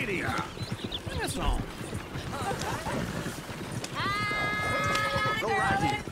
lady. Pass on. Go, Rocky.